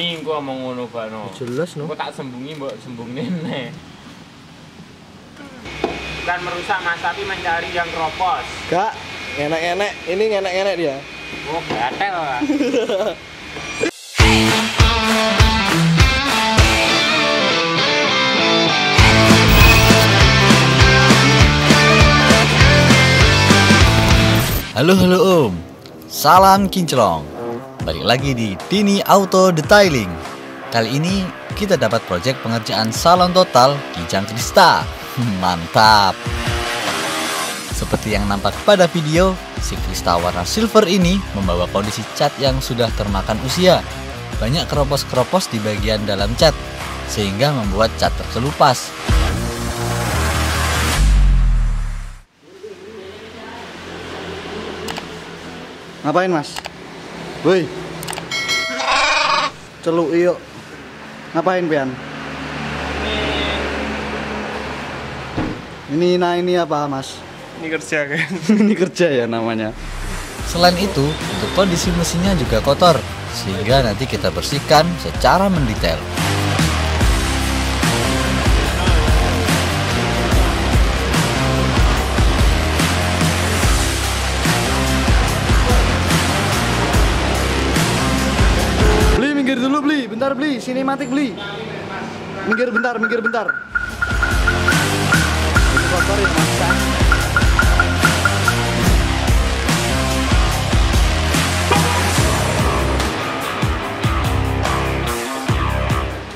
Ini engko omong ngono bano. Jelas no. Engko tak sembunyi mbok sembungne meneh. Bukan merusak Mas, tapi mencari yang kropos. Gak, enak-enak. Ini enak-enak dia. Oh, gatel lah. Halo halo Om, salam kinclong. Balik lagi di Dini Auto Detailing. Kali ini kita dapat proyek pengerjaan salon total Kijang Krista. Mantap. Seperti yang nampak pada video, si Krista warna silver ini membawa kondisi cat yang sudah termakan usia. Banyak keropos-keropos di bagian dalam cat, sehingga membuat cat terkelupas. Ngapain mas? Woi. Celuk yuk. Ngapain pian? Ini nah ini apa mas? Ini kerja kan? ini kerja ya namanya. Selain itu, untuk kondisi mesinnya juga kotor, sehingga nanti kita bersihkan secara mendetail. Sinematik beli. Minggir bentar, minggir bentar.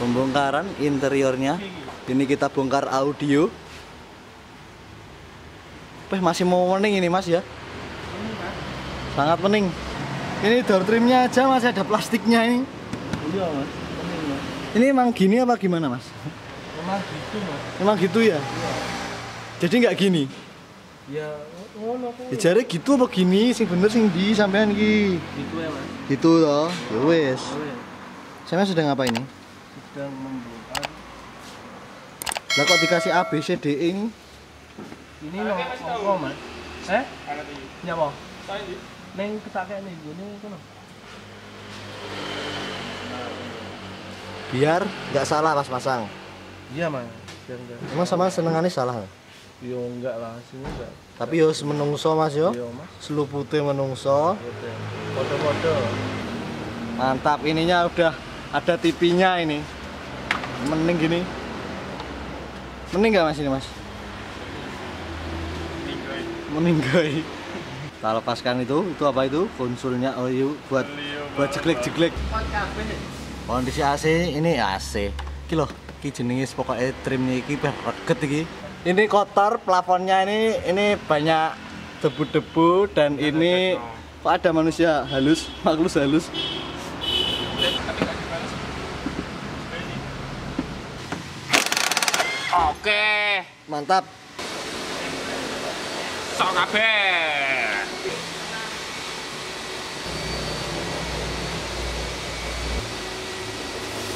Pembongkaran interiornya. Ini kita bongkar audio. Wah, masih mau mening ini mas ya? Sangat mening. Ini door trimnya aja masih ada plastiknya ini. Iya mas. Ini emang gini apa gimana mas? Memang gitu mas Emang gitu ya? Jadi nggak gini? Ya, ngono kok Ya jare gitu apa gini? Sing bener sing di sampean iki. Gitu ya mas Gitu toh. Ya wes. Oh, ya. Sampean sedang apa ini? Sedang membongkar Lah kok dikasih A B C D E ini? Ini no, apa mas? Eh? Nyapa? Neng ketake nih, gue nih kono Biar nggak salah pas pasang. Iya mas, biar enggak Emang sama senengannya salah? Yo enggak lah, sini enggak Tapi yo menungso mas yo. Yo mas, Selupute menungso. Foto-foto Mantap ininya udah ada tipinya ini. Mending gini. Mending nggak mas ini mas? Meninggai. Kita lepaskan itu, itu apa itu? Konsulnya oh yuk buat buat jeglek-jeglek. Kondisi AC ini AC. Iki loh, iki jenenge pokoknya trimnya iki bah reget iki. Ini kotor, plafonnya ini ini banyak debu-debu dan ini kok ada manusia halus, makhluk halus. Oke, Mantap. sok kabeh.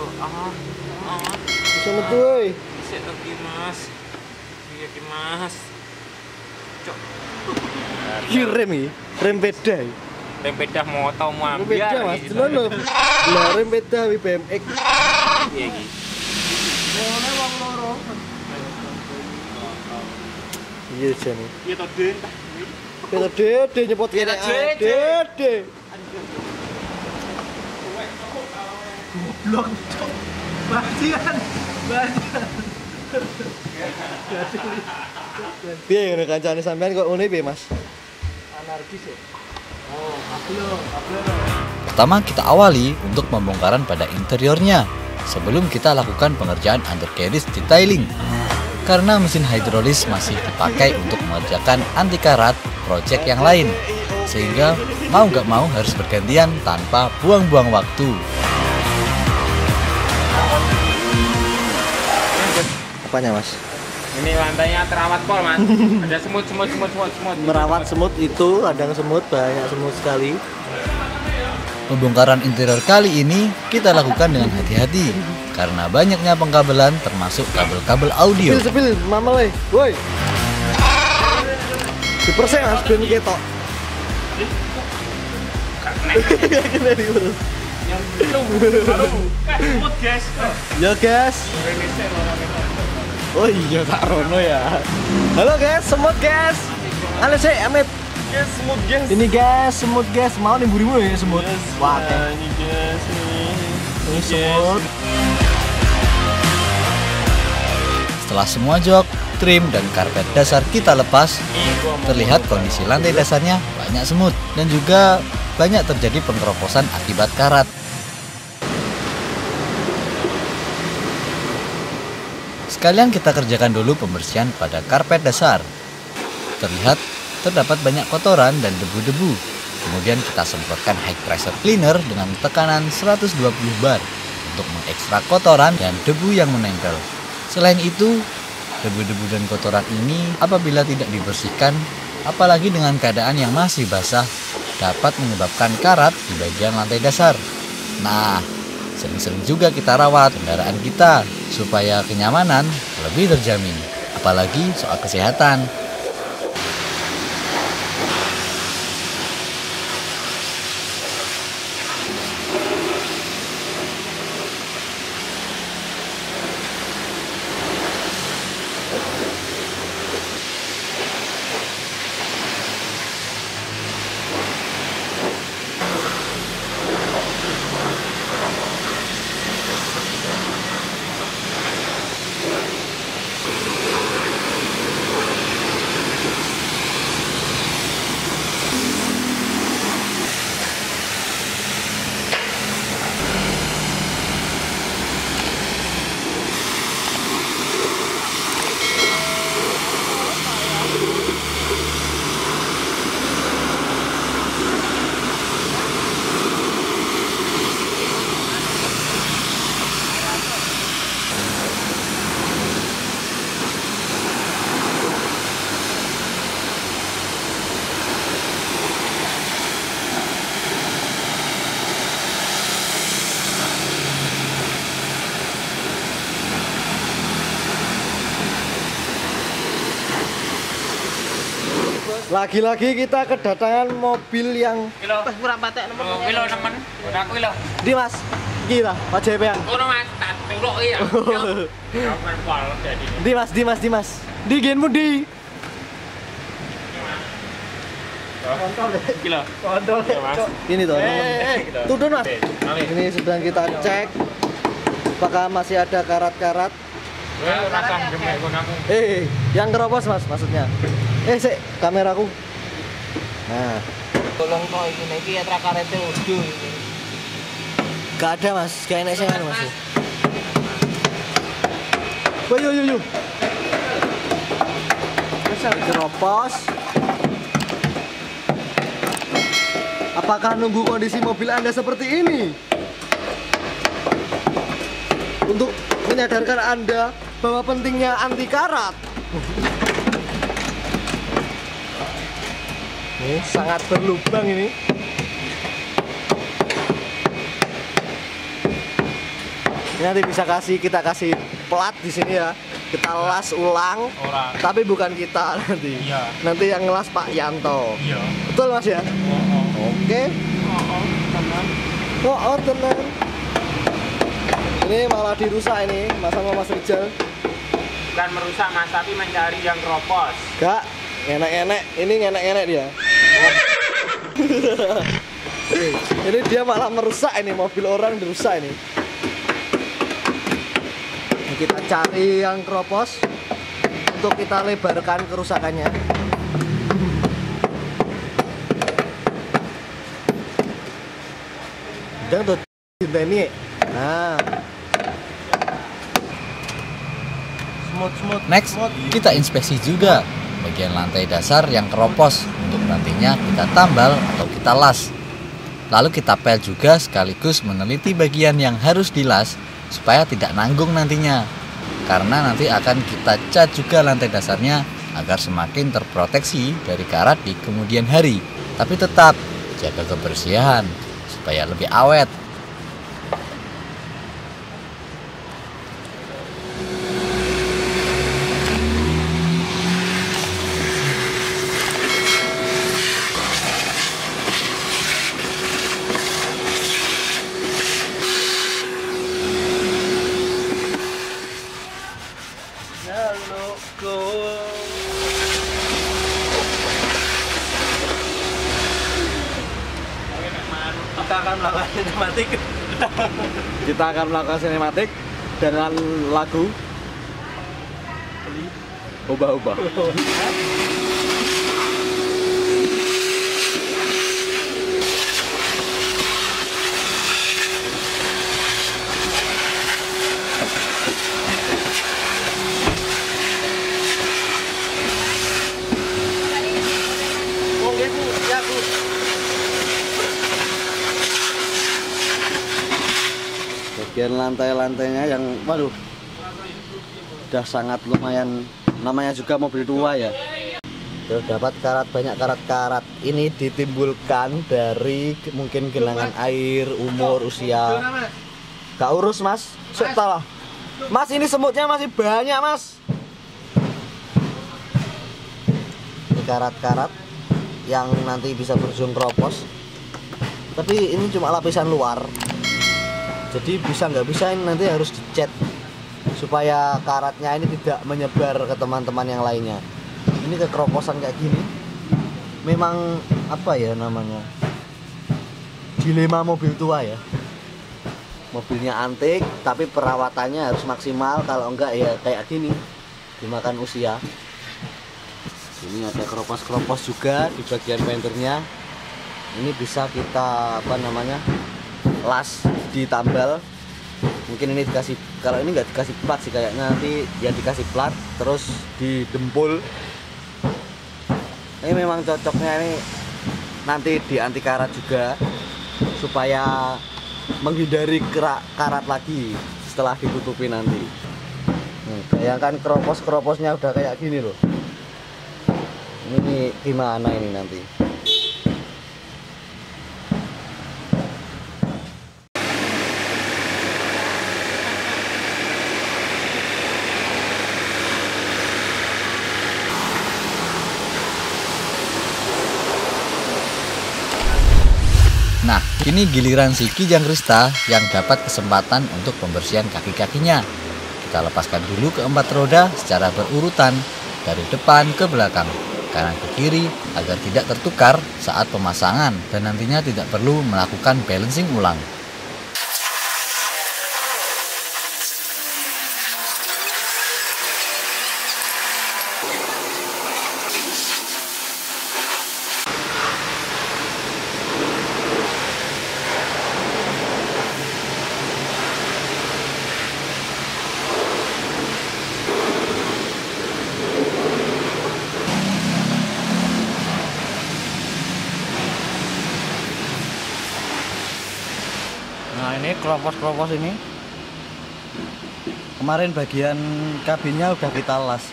Loh, ah, ah, Bisa metu woi. bisa lagi mas. Iya ki mas. Cok, Iki rem iki, rem beda iki. rem pedah moto mau Rem ambil. beda Mas, delon lho. Lah rem beda wi BMX. Iya ki. Iya jane. Iya toh den. Kita dede nyepot kene. Iya, ae, dede. Dede. Piye ngene kancane sampean kok ngene piye, Mas? Anarkis ya? Pertama kita awali untuk pembongkaran pada interiornya sebelum kita lakukan pengerjaan undercarriage detailing. Karena mesin hidrolis masih dipakai untuk mengerjakan anti karat project yang lain. Sehingga mau nggak mau harus bergantian tanpa buang-buang waktu. Apanya mas Ini lantainya terawat pol mas. Ada semut, semut, semut, semut, semut. merawat semut itu ada semut banyak semut sekali Pembongkaran interior kali ini kita lakukan dengan hati-hati karena banyaknya pengkabelan termasuk kabel-kabel audio. sepil sepil mama le woi dipersek mas ben ketok Kena diurus. Semut guys. Ya. Oh iya tak rono ya. Halo guys, semut guys. Halo sih, Amit. Guys, semut guys. Ini guys, semut guys. Mau nimburimu ya semut. Wah, Nah, ini guys nih. ini semut. Setelah semua jok, trim, dan karpet dasar kita lepas, terlihat kondisi lantai dasarnya banyak semut dan juga banyak terjadi pengeroposan akibat karat. Sekalian kita kerjakan dulu pembersihan pada karpet dasar. Terlihat terdapat banyak kotoran dan debu-debu. Kemudian kita semprotkan high pressure cleaner dengan tekanan 120 bar untuk mengekstrak kotoran dan debu yang menempel. Selain itu, debu-debu dan kotoran ini apabila tidak dibersihkan, apalagi dengan keadaan yang masih basah, dapat menyebabkan karat di bagian lantai dasar. Nah, sering-sering juga kita rawat kendaraan kita supaya kenyamanan lebih terjamin, apalagi soal kesehatan. Lagi-lagi kita kedatangan mobil yang Kilo. Pas kurang patek nomor. Oh, kilo nemen. Aku kilo. di Mas. Iki yang. Mas, tak tuluk ya. Kapan pol jadi. Di Mas, di Mas, di Mas. Di genmu di. Kilo. Kontrol. Ya, Mas. Ini tuh. Eh. Tudun Mas. Kali. Ini sedang kita cek apakah masih ada karat-karat. Eh, yang keropos Mas maksudnya. Eh, sik, kameraku. Nah, Tolong kok iki iki ya trakarete udu iki. gak ada Mas, kayak enek sing anu Mas. Woi, yo yo yo. Keropos. Apakah nunggu kondisi mobil Anda seperti ini? Untuk menyadarkan Anda bahwa pentingnya anti karat. Ini sangat berlubang ini. Ini nanti bisa kasih kita kasih plat di sini ya. Kita las ulang, Ora. tapi bukan kita nanti. Iya. Nanti yang ngelas Pak Yanto. Iya. Betul Mas ya? Oh, oh. Oke. Oh, oh, teman. Oh, oh tenang. Ini malah dirusak ini, Mas sama Mas Rizal. Bukan merusak mas, tapi mencari yang kropos. Gak, enek-enek. Ini enek-enek dia. ini dia malah merusak ini mobil orang dirusak ini. Ini Kita cari yang kropos untuk kita lebarkan kerusakannya. Jangan tuh cinta ini. Nah. Smooth, smooth. Next, smooth. kita inspeksi juga bagian lantai dasar yang keropos untuk nantinya kita tambal atau kita las. Lalu kita pel juga sekaligus meneliti bagian yang harus dilas supaya tidak nanggung nantinya. karena nanti akan kita cat juga lantai dasarnya agar semakin terproteksi dari karat di kemudian hari. Tapi tetap jaga kebersihan supaya lebih awet. Halo, go. Kita akan melakukan sinematik. Kita akan melakukan sinematik dengan lagu ubah-ubah. Oh, ya, Bu. Ya, Bu. Bagian lantai-lantainya yang waduh udah sangat lumayan. Namanya juga mobil tua ya. Terdapat karat banyak karat-karat. Ini ditimbulkan dari mungkin genangan air umur usia. Gak urus mas. Sok lah mas ini semutnya masih banyak mas. Ini karat-karat yang nanti bisa berujung keropos. Tapi ini cuma lapisan luar jadi bisa nggak bisa ini nanti harus dicat supaya karatnya ini tidak menyebar ke teman-teman yang lainnya. Ini kekeroposan kayak gini memang apa ya namanya? Dilema mobil tua ya. Mobilnya antik tapi perawatannya harus maksimal. Kalau enggak ya kayak gini dimakan usia. Ini ada keropos-keropos juga di bagian fendernya. Ini bisa kita apa namanya las ditambal. Mungkin ini dikasih kalau ini nggak dikasih plat sih kayaknya nanti yang dikasih plat terus didempul. Ini memang cocoknya ini nanti di anti karat juga supaya menghindari kerak karat lagi setelah ditutupi nanti. Bayangkan keropos keroposnya udah kayak gini loh. Ini gimana ini nanti Nah, kini giliran si Kijang Krista yang dapat kesempatan untuk pembersihan kaki-kakinya. Kita lepaskan dulu keempat roda secara berurutan dari depan ke belakang, kanan ke kiri agar tidak tertukar saat pemasangan dan nantinya tidak perlu melakukan balancing ulang. Nah ini. Kemarin bagian kabinnya udah kita las.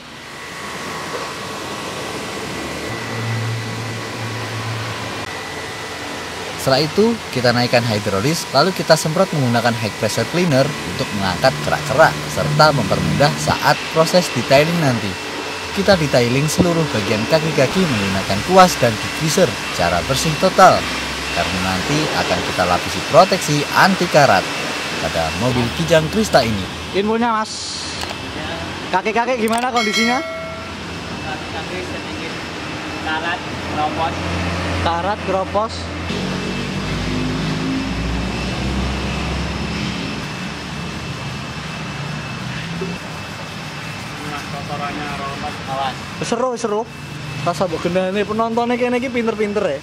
Setelah itu, kita naikkan hidrolis, lalu kita semprot menggunakan high pressure cleaner untuk mengangkat kerak-kerak serta mempermudah saat proses detailing nanti. Kita detailing seluruh bagian kaki-kaki menggunakan kuas dan degreaser cara bersih total karena nanti akan kita lapisi proteksi anti karat pada mobil Kijang Krista ini. Infonya mas Kakek-kakek gimana kondisinya? Kaki sedikit karat, robot. Karat, keropos Nah, kotorannya robot Awas. Seru, seru Rasa mbok gendane penontonnya kene iki pinter-pinter ya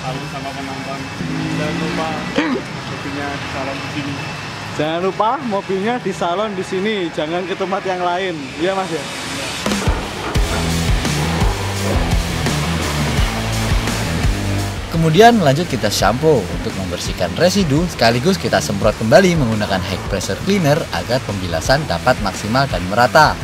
lalu sama penonton. Jangan lupa mobilnya di salon di sini. Jangan lupa mobilnya di salon di sini, jangan ke tempat yang lain. Iya Mas ya? Kemudian lanjut kita shampoo untuk membersihkan residu sekaligus kita semprot kembali menggunakan high pressure cleaner agar pembilasan dapat maksimal dan merata.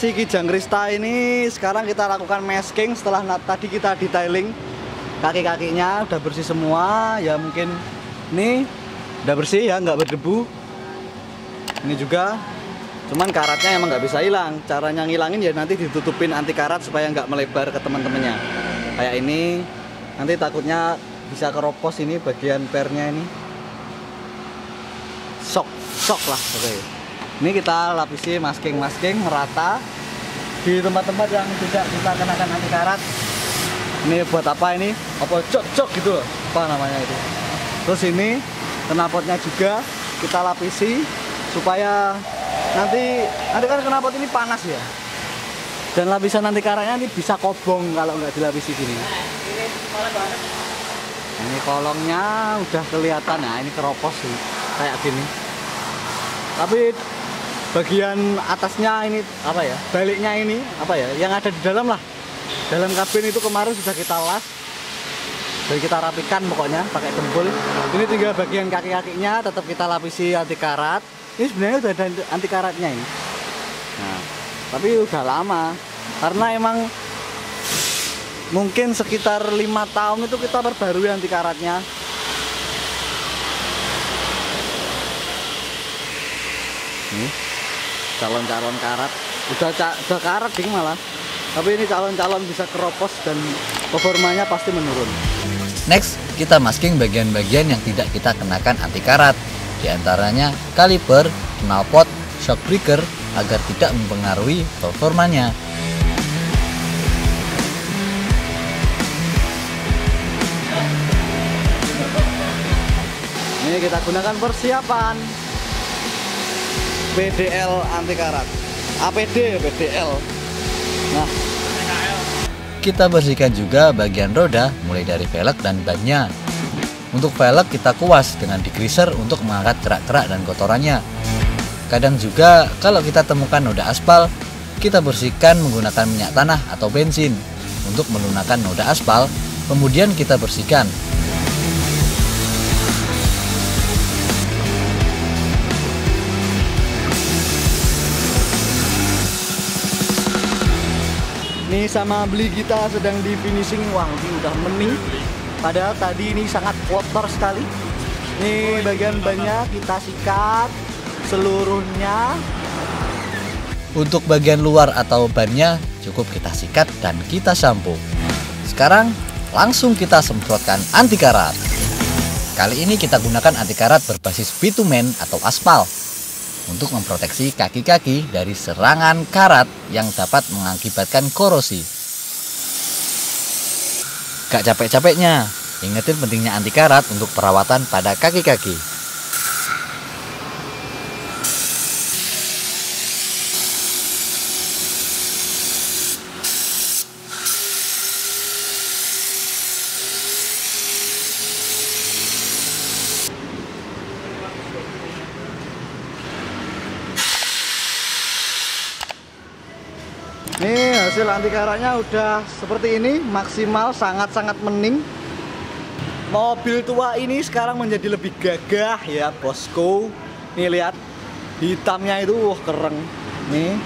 Si Kijang Krista ini sekarang kita lakukan masking setelah tadi kita detailing kaki-kakinya udah bersih semua. Ya mungkin ini udah bersih ya, nggak berdebu. Ini juga, cuman karatnya emang nggak bisa hilang. Caranya ngilangin ya nanti ditutupin anti karat supaya nggak melebar ke teman-temannya. Kayak ini, nanti takutnya bisa keropos ini bagian pernya ini. Sok, sok lah, oke. Ini kita lapisi masking-masking merata di tempat-tempat yang tidak kita kenakan anti karat. Ini buat apa ini? Apa cok-cok gitu loh. Apa namanya itu? Terus ini knalpotnya juga kita lapisi supaya nanti nanti kan knalpot ini panas ya. Dan lapisan anti karatnya ini bisa kobong kalau nggak dilapisi gini. Ini kolongnya udah kelihatan nah ini keropos sih kayak gini. Tapi bagian atasnya ini apa ya? baliknya ini. Apa ya? Yang ada di dalam lah. Dalam kabin itu kemarin sudah kita las. Dan kita rapikan pokoknya pakai dempul ini tinggal bagian kaki-kakinya tetap kita lapisi anti karat. Ini sebenarnya udah ada anti karatnya ini. Nah tapi udah lama. Karena emang mungkin sekitar lima tahun itu kita perbarui anti karatnya. Nih calon-calon karat udah ca- udah karat ding malah tapi ini calon-calon bisa keropos dan performanya pasti menurun Next, kita masking bagian-bagian yang tidak kita kenakan anti karat. Di antaranya kaliper, knalpot, shock breaker agar tidak mempengaruhi performanya. ini kita gunakan persiapan PDL anti karat APD PDL nah Kita bersihkan juga bagian roda mulai dari velg dan bannya. Untuk velg kita kuas dengan degreaser untuk mengangkat kerak-kerak dan kotorannya. Kadang juga kalau kita temukan noda aspal, kita bersihkan menggunakan minyak tanah atau bensin. Untuk melunakkan noda aspal, kemudian kita bersihkan. Ini sama beli kita sedang di finishing. Wah ini udah mening Padahal tadi ini sangat kotor sekali. Ini bagian bannya kita sikat Seluruhnya. Untuk bagian luar atau bannya cukup kita sikat dan kita shampoo. Sekarang langsung kita semprotkan anti karat. Kali ini kita gunakan anti karat berbasis bitumen atau aspal untuk memproteksi kaki-kaki dari serangan karat yang dapat mengakibatkan korosi. Gak capek-capeknya, ingetin pentingnya anti karat untuk perawatan pada kaki-kaki. Nih hasil anti karatnya udah seperti ini Maksimal sangat-sangat mening. Mobil tua ini sekarang menjadi lebih gagah ya bosku Nih lihat Hitamnya itu wah keren. Nih.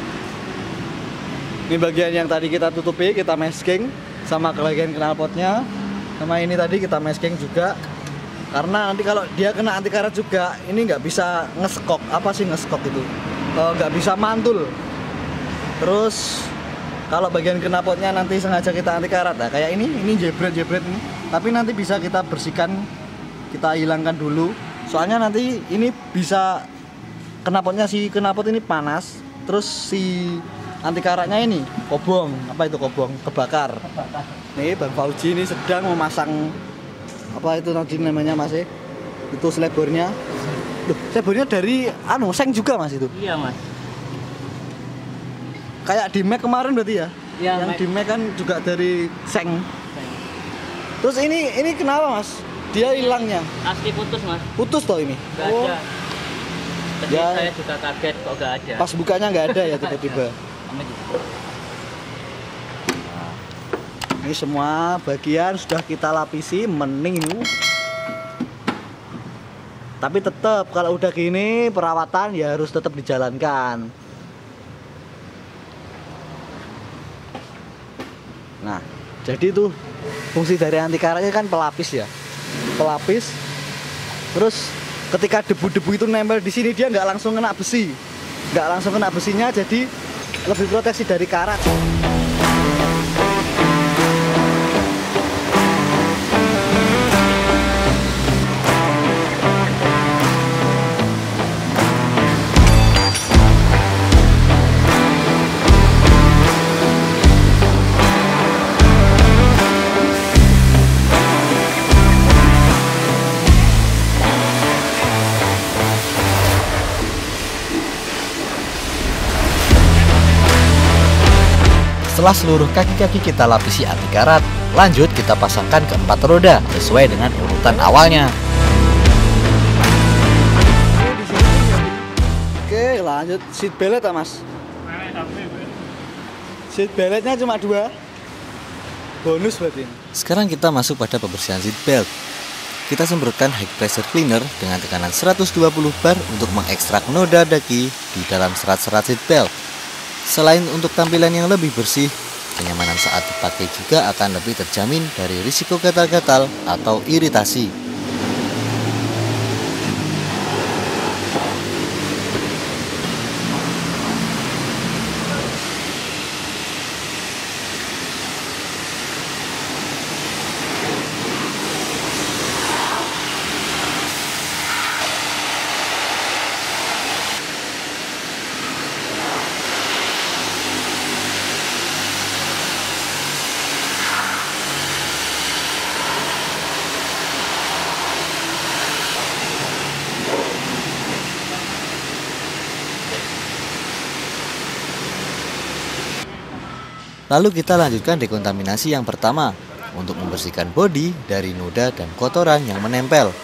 Ini bagian yang tadi kita tutupi Kita masking Sama bagian knalpotnya. Sama ini tadi kita masking juga. Karena nanti kalau dia kena anti karat juga Ini nggak bisa ngeskok. Apa sih ngeskok itu? Eh, nggak bisa mantul. Terus kalau bagian knalpotnya nanti sengaja kita anti karat nah kayak ini ini jebret jebret ini. Tapi nanti bisa kita bersihkan kita hilangkan dulu. Soalnya nanti ini bisa knalpotnya si knalpot ini panas terus si anti karatnya ini kobong. Apa itu kobong? Kebakar. Nih bang Fauji ini sedang memasang apa itu nanti namanya mas eh? itu selebornya Loh, selebornya dari anu seng juga mas itu? Iya mas. Kayak di Mac kemarin berarti ya Iya, yang Mac. di Mac kan juga dari seng terus ini ini kenapa mas dia hilangnya Asli putus mas. putus toh ini Gak Oh, ada. Tadi Ya. saya juga kaget kok gak ada. pas bukanya nggak ada ya tiba-tiba ini semua bagian sudah kita lapisi mening ini. tapi tetap kalau udah gini perawatan ya harus tetap dijalankan nah jadi tuh fungsi dari anti karatnya kan pelapis ya. Pelapis. Terus ketika debu-debu itu nempel di sini dia nggak langsung kena besi. Nggak langsung kena besinya jadi lebih proteksi dari karat Setelah seluruh kaki-kaki kita lapisi anti karat, lanjut kita pasangkan ke empat roda sesuai dengan urutan awalnya. Oke, lanjut seat bellet ya, Mas. Seat belletnya cuma dua. Bonus berarti. ini. Sekarang kita masuk pada pembersihan seat belt. Kita semprotkan high pressure cleaner dengan tekanan 120 bar untuk mengekstrak noda daki di dalam serat-serat seat belt. Selain untuk tampilan yang lebih bersih, kenyamanan saat dipakai juga akan lebih terjamin dari risiko gatal-gatal atau iritasi. Lalu kita lanjutkan dekontaminasi yang pertama untuk membersihkan bodi dari noda dan kotoran yang menempel.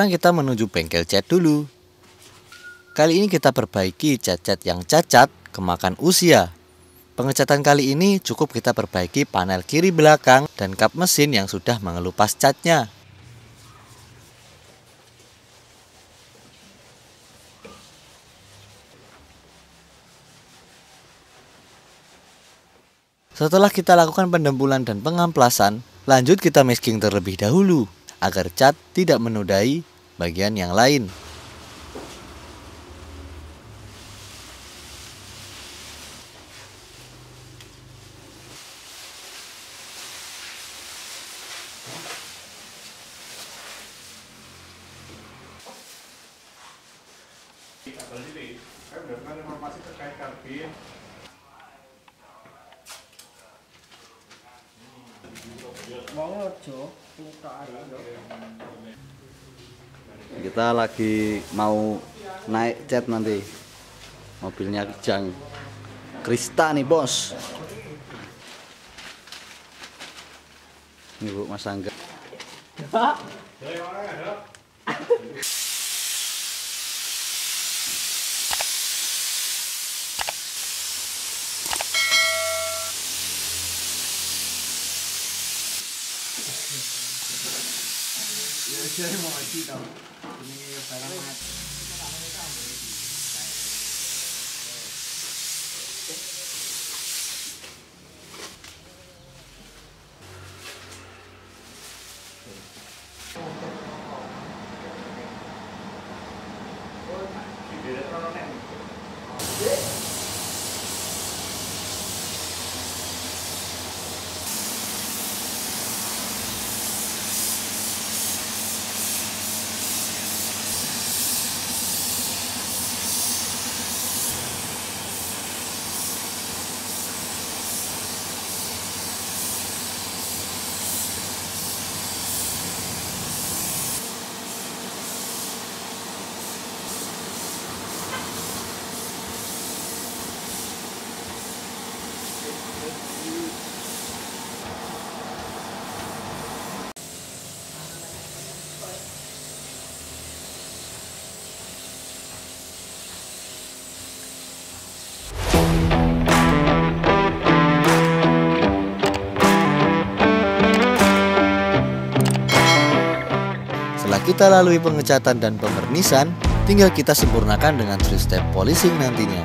Sekarang kita menuju bengkel cat dulu. Kali ini kita perbaiki cat-cat yang cacat kemakan usia. Pengecatan kali ini cukup kita perbaiki panel kiri belakang dan kap mesin yang sudah mengelupas catnya. Setelah kita lakukan pendembulan dan pengamplasan, lanjut kita masking terlebih dahulu agar cat tidak menodai bagian yang lain. Kita lagi mau naik cat nanti. Mobilnya Kijang. Krista nih bos. Ini bu Mas Angga. 有些地方地道，里面有白兰花。Kita lalui pengecatan dan pemernisan, tinggal kita sempurnakan dengan three step polishing nantinya.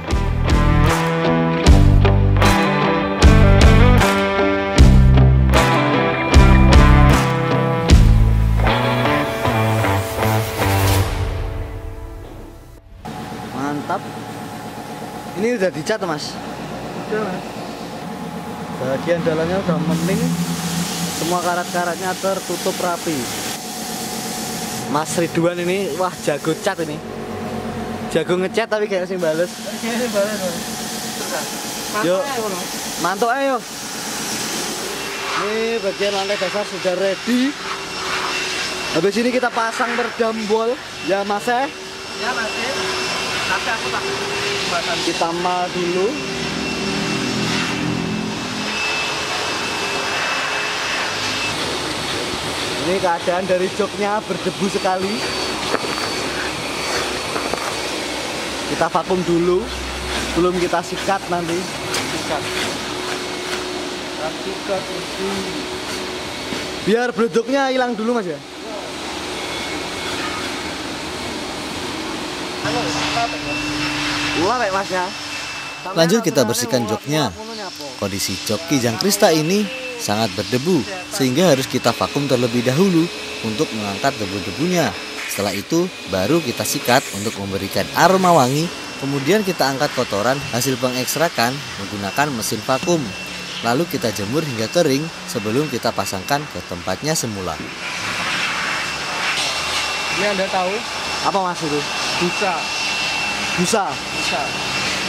Mantap. Ini udah dicat mas. Bagian dalamnya udah mending. Semua karat-karatnya tertutup rapi. Mas Ridwan ini wah jago cat ini. Jago ngecat tapi kayak sing bales. Mas. Yuk. Ya, Mas. Mantuk ayo. Ini bagian lantai dasar sudah ready. Habis ini kita pasang peredam bol. Ya mas eh. Ya nanti tapi aku tak Kita mal dulu. Ini keadaan dari joknya berdebu sekali. Kita vakum dulu, belum kita sikat nanti. sikat. Sikat itu Biar beleduknya hilang dulu mas ya. Mas ya. Lanjut kita bersihkan joknya. Kondisi jok Kijang Krista ini sangat berdebu sehingga harus kita vakum terlebih dahulu untuk mengangkat debu-debunya. Setelah itu baru kita sikat untuk memberikan aroma wangi. Kemudian kita angkat kotoran hasil pengekstrakan menggunakan mesin vakum. Lalu kita jemur hingga kering sebelum kita pasangkan ke tempatnya semula. Ini Anda tahu Apa mas itu? busa, Busa. busa.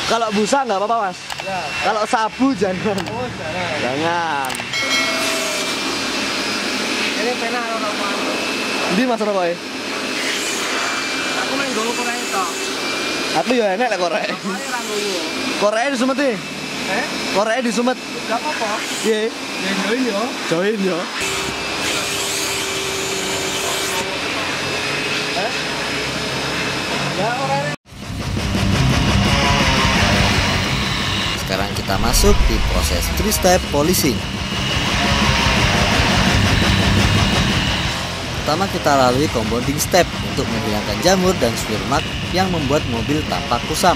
Kalau busa nggak apa-apa mas. Ya, Kalau sabu jangan. oh jangan. Jangan. Ini pena kalau kamu mau. Ini mas rokoknya. Aku main dulu kurang itu. Aku ya enak lah korek. Orang. Koreknya di Sumet nih. Eh, Koreknya di Sumet. gak apa-apa. Iya. Ya join yo. Join ya. Ya orang kita masuk di proses three step polishing. Pertama kita lalui compounding step untuk menghilangkan jamur dan smear mark yang membuat mobil tampak kusam.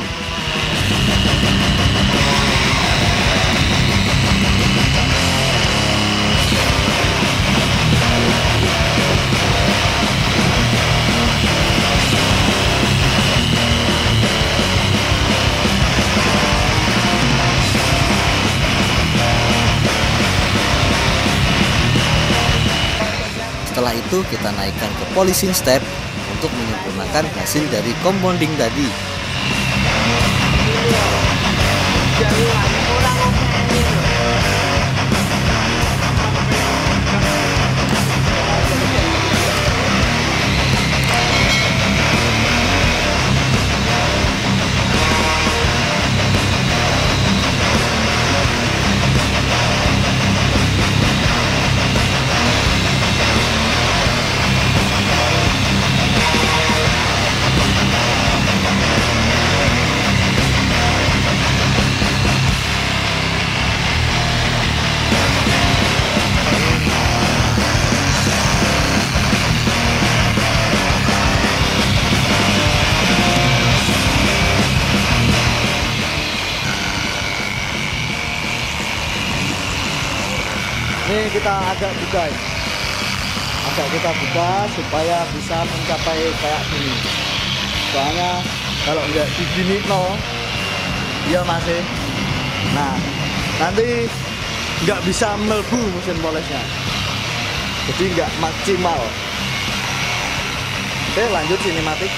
Setelah itu kita naikkan ke polishing step untuk menyempurnakan hasil dari compounding tadi. Kita agak buka ya. agak kita buka supaya bisa mencapai kayak gini. Soalnya kalau nggak digini no. Dia masih nah nanti nggak bisa melbu mesin polesnya. Jadi nggak maksimal. Oke lanjut sinematik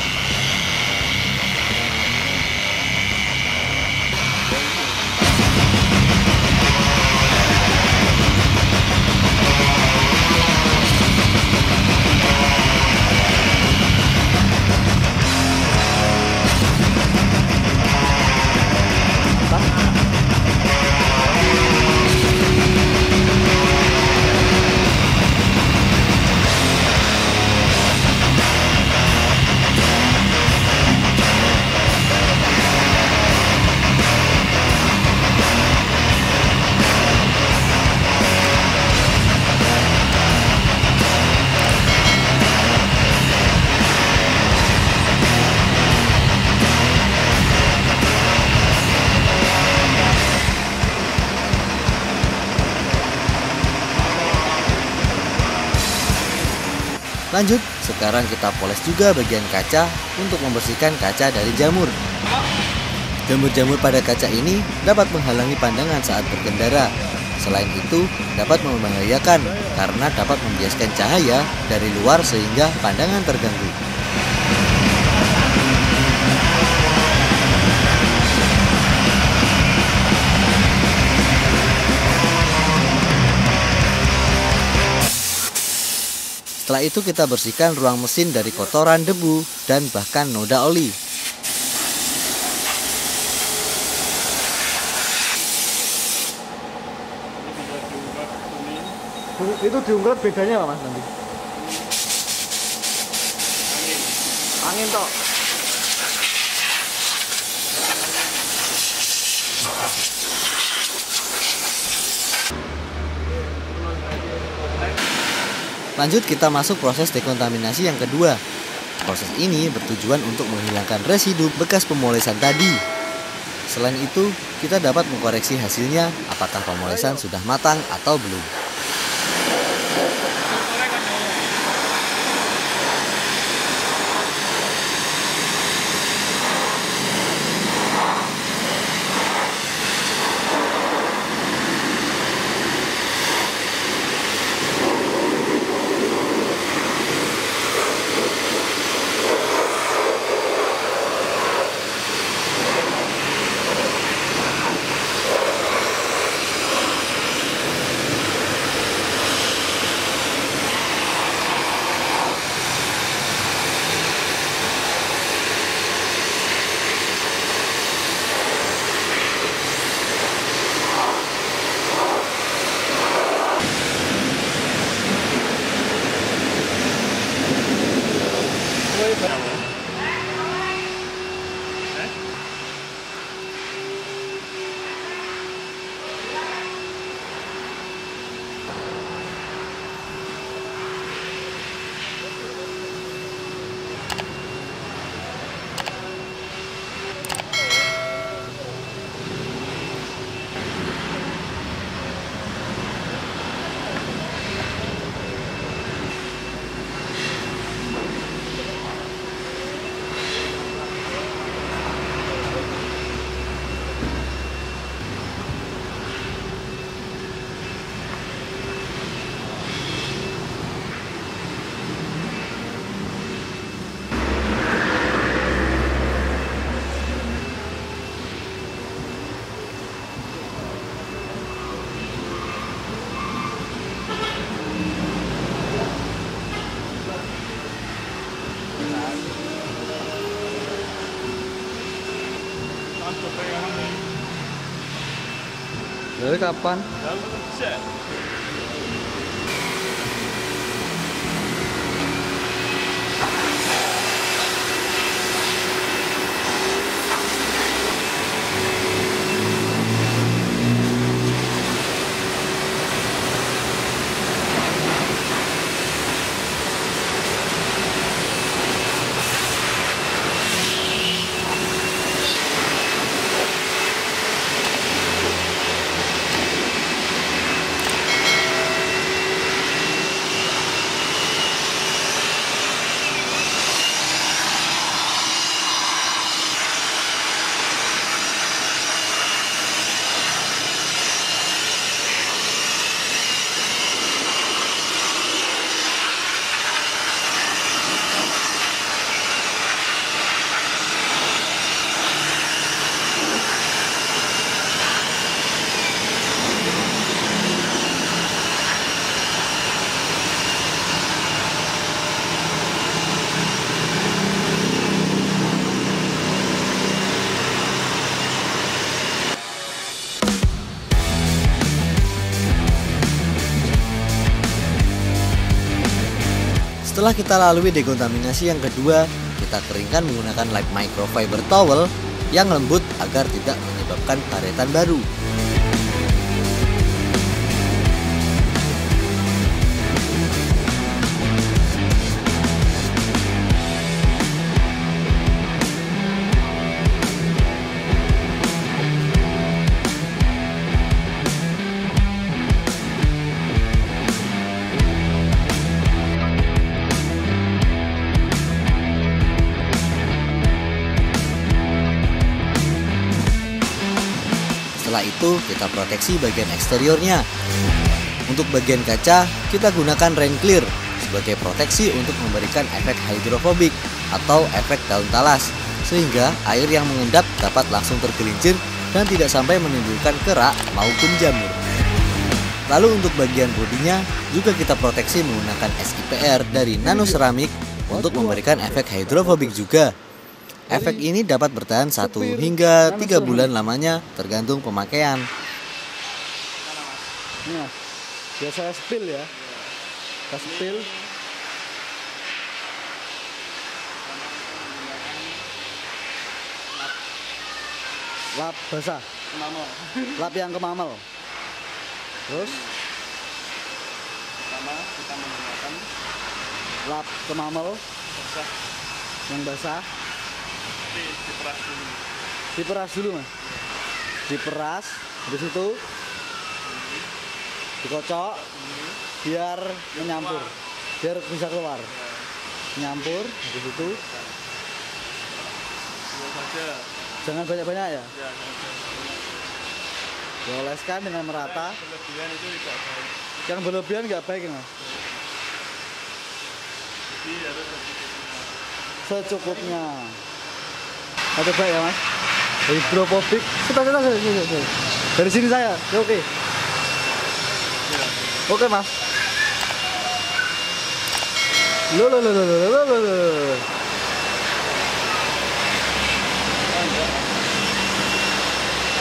Lanjut, sekarang kita poles juga bagian kaca untuk membersihkan kaca dari jamur. Jamur-jamur pada kaca ini dapat menghalangi pandangan saat berkendara. Selain itu, dapat membahayakan karena dapat membiaskan cahaya dari luar sehingga pandangan terganggu. Setelah itu kita bersihkan ruang mesin dari kotoran debu dan bahkan noda oli. itu diungkap bedanya apa mas nanti? Angin toh Lanjut kita masuk proses dekontaminasi yang kedua. Proses ini bertujuan untuk menghilangkan residu bekas pemolesan tadi. Selain itu, kita dapat mengkoreksi hasilnya apakah pemolesan sudah matang atau belum. Kapan Setelah kita lalui dekontaminasi yang kedua, kita keringkan menggunakan light microfiber towel yang lembut agar tidak menyebabkan karetan baru. Itu kita proteksi bagian eksteriornya. Untuk bagian kaca, kita gunakan rain clear sebagai proteksi untuk memberikan efek hidrofobik atau efek daun talas sehingga air yang mengendap dapat langsung tergelincir dan tidak sampai menimbulkan kerak maupun jamur. Lalu untuk bagian bodinya juga kita proteksi menggunakan SIPR dari nano seramik untuk memberikan efek hidrofobik juga. Efek ini dapat bertahan 1 hingga 3 bulan lamanya tergantung pemakaian. Ini mas, biasa spill ya. Kita spill. Lap basah, lap yang kemamel. Terus? Pertama kita menggunakan lap kemamel basah. Yang basah di diperas dulu. diperas dulu mas. Diperas, habis itu dikocok biar menyampur, biar bisa keluar. Nyampur, habis itu jangan banyak-banyak ya. Ya, Dioleskan dengan merata. berlebihan itu tidak baik. Yang berlebihan nggak baik mas. Jadi harus sedikit. Secukupnya. Ada baik ya mas. Sebentar, sebentar, sebentar, sebentar, sebentar. Dari sini saya. Ya, Oke. Oke mas. Lo lo lo lo lo lo lo lo.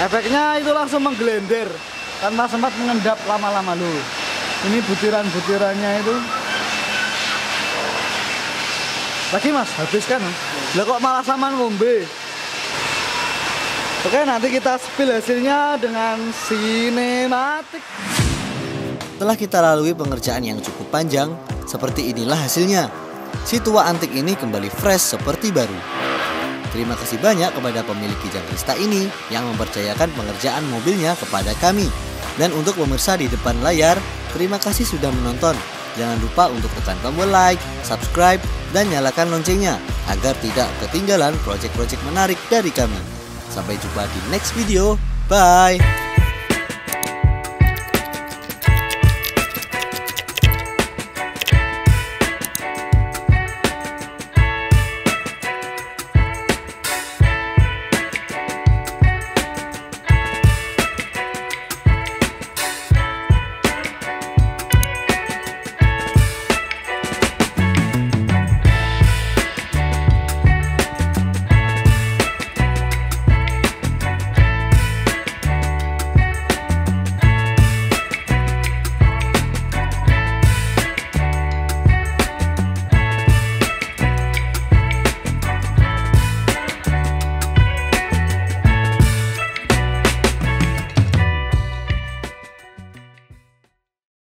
Efeknya itu langsung menggelender karena sempat mengendap lama-lama dulu. Ini butiran-butirannya itu. Lagi mas, habiskan. Lah kok malah saman ngombe? Oke nanti kita spill hasilnya dengan sinematik. Setelah kita lalui pengerjaan yang cukup panjang, seperti inilah hasilnya. Si tua antik ini kembali fresh seperti baru. Terima kasih banyak kepada pemilik Kijang Krista ini yang mempercayakan pengerjaan mobilnya kepada kami. Dan untuk pemirsa di depan layar, terima kasih sudah menonton. Jangan lupa untuk tekan tombol like, subscribe, dan nyalakan loncengnya agar tidak ketinggalan proyek-proyek menarik dari kami. Sampai jumpa di next video. Bye.